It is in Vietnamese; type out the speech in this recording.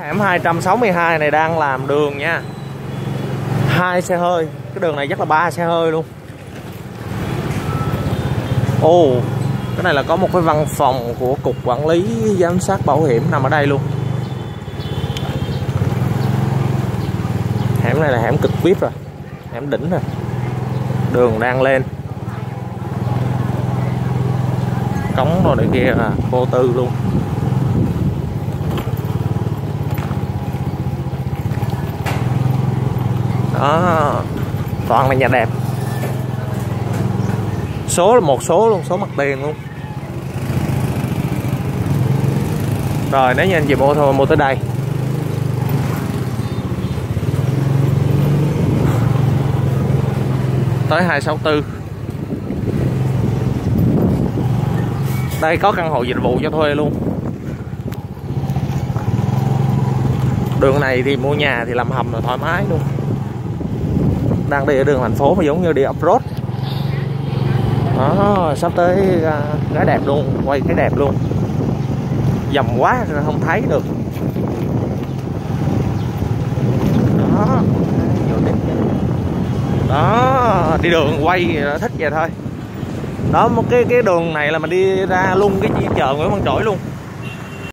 Hẻm 262 này đang làm đường nha. Hai xe hơi. Cái đường này chắc là ba xe hơi luôn. Ồ, Cái này là có một cái văn phòng của Cục Quản lý Giám sát Bảo hiểm nằm ở đây luôn. Hẻm này là hẻm cực VIP rồi. Hẻm đỉnh rồi. Đường đang lên. Cống rồi này kia là vô tư luôn. Đó. Toàn là nhà đẹp. Số là một số luôn, số mặt tiền luôn. Rồi, nếu như anh chị mua thôi, mua tới đây. Tới 264 đây, có căn hộ dịch vụ cho thuê luôn. Đường này thì mua nhà thì làm hầm là thoải mái luôn đang đi ở đường thành phố mà giống như đi off road đó, sắp tới à, gái đẹp luôn, quay cái đẹp luôn. Dầm quá, không thấy được. Đó đó, đi đường quay à, thích vậy thôi. Đó, một cái cái đường này là mình đi ra luôn cái chợ Nguyễn Văn Trỗi luôn.